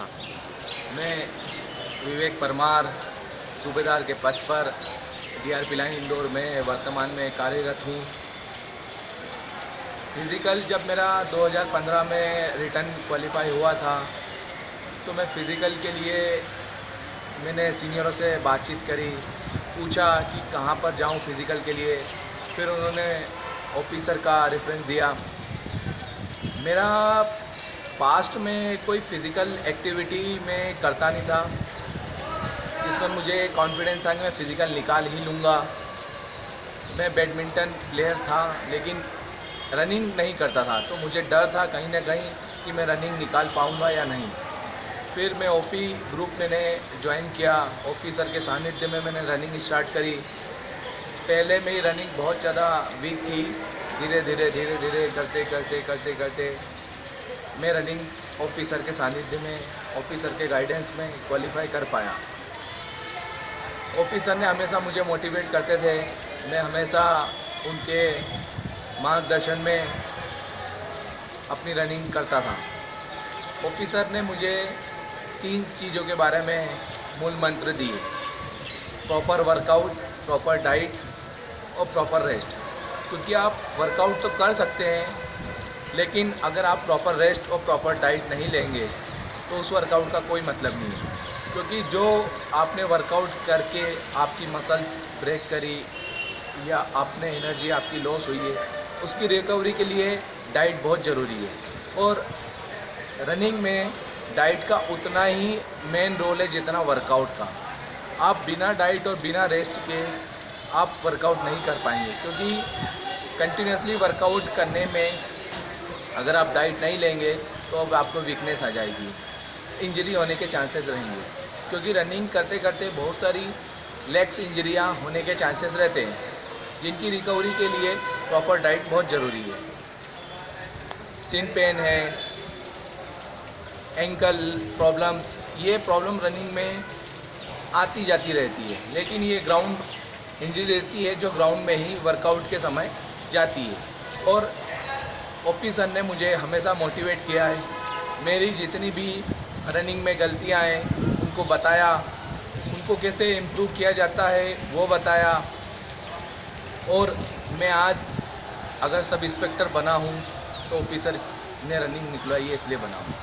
था। मैं विवेक परमार, सूबेदार के पद पर डीआरपी लाइन इंदौर में वर्तमान में कार्यरत हूँ। फ़िज़िकल जब मेरा 2015 में रिटर्न क्वालिफाई हुआ था तो मैं फ़िज़िकल के लिए मैंने सीनियरों से बातचीत करी, पूछा कि कहाँ पर जाऊँ फ़िज़िकल के लिए। फिर उन्होंने ऑफिसर का रेफरेंस दिया। मेरा पास्ट में कोई फ़िज़िकल एक्टिविटी में करता नहीं था। जिसमें मुझे कॉन्फिडेंस था कि मैं फ़िज़िकल निकाल ही लूँगा। मैं बैडमिंटन प्लेयर था, लेकिन रनिंग नहीं करता था। तो मुझे डर था कहीं ना कहीं कि मैं रनिंग निकाल पाऊँगा या नहीं। फिर मैं ओपी ग्रुप मैंने ज्वाइन किया। ओपी सर के सानिध्य में मैंने रनिंग स्टार्ट करी। पहले मेरी रनिंग बहुत ज़्यादा वीक थी। धीरे धीरे धीरे धीरे करते करते करते करते। मैं रनिंग ऑफिसर के सानिध्य में ऑफिसर के गाइडेंस में क्वालिफाई कर पाया। ऑफिसर ने हमेशा मुझे मोटिवेट करते थे। मैं हमेशा उनके मार्गदर्शन में अपनी रनिंग करता था। ऑफिसर ने मुझे तीन चीज़ों के बारे में मूल मंत्र दिए। प्रॉपर वर्कआउट प्रॉपर डाइट और प्रॉपर रेस्ट क्योंकि आप वर्कआउट तो कर सकते हैं लेकिन अगर आप प्रॉपर रेस्ट और प्रॉपर डाइट नहीं लेंगे तो उस वर्कआउट का कोई मतलब नहीं है। क्योंकि जो आपने वर्कआउट करके आपकी मसल्स ब्रेक करी या आपने एनर्जी आपकी लॉस हुई है, उसकी रिकवरी के लिए डाइट बहुत ज़रूरी है। और रनिंग में डाइट का उतना ही मेन रोल है जितना वर्कआउट का। आप बिना डाइट और बिना रेस्ट के आप वर्कआउट नहीं कर पाएँगे, क्योंकि कंटिन्यूसली वर्कआउट करने में अगर आप डाइट नहीं लेंगे तो अब आपको वीकनेस आ जाएगी। इंजरी होने के चांसेस रहेंगे। क्योंकि रनिंग करते करते बहुत सारी लेग्स इंजरियाँ होने के चांसेस रहते हैं, जिनकी रिकवरी के लिए प्रॉपर डाइट बहुत ज़रूरी है। सिन पेन है एंकल प्रॉब्लम्स ये प्रॉब्लम रनिंग में आती जाती रहती है। लेकिन ये ग्राउंड इंजरी रहती है, जो ग्राउंड में ही वर्कआउट के समय जाती है। और ओपी सर ने मुझे हमेशा मोटिवेट किया है। मेरी जितनी भी रनिंग में गलतियाँ हैं, उनको बताया। उनको कैसे इम्प्रूव किया जाता है, वो बताया। और मैं आज अगर सब इंस्पेक्टर बना हूँ तो ऑफिसर ने रनिंग निकलवाई है, इसलिए बना हूँ।